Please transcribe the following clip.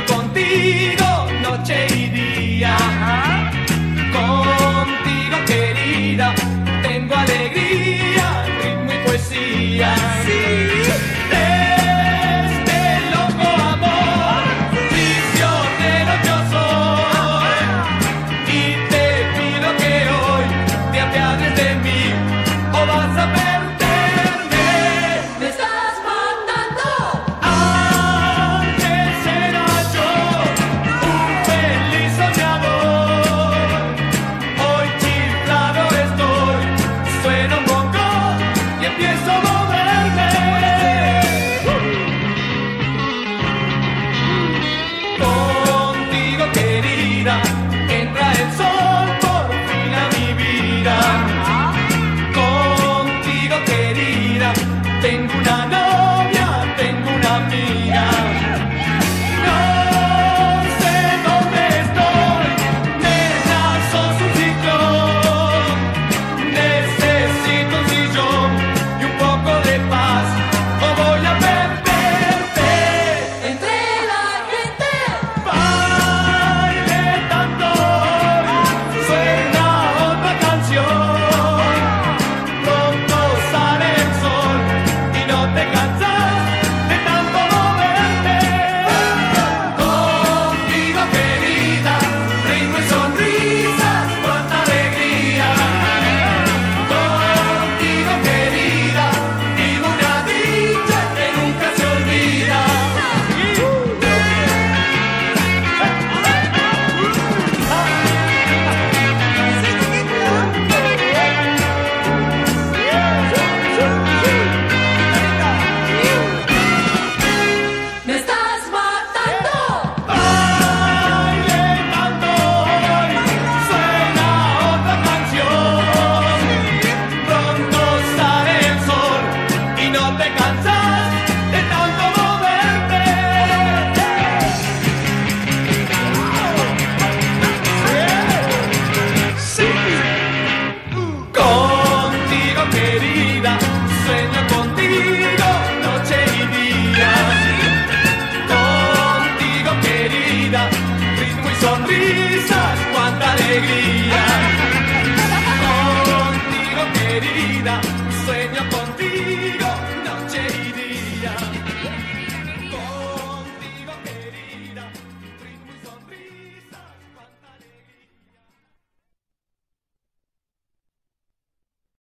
Contigo noche y día. Sonrisas, cuánta alegría.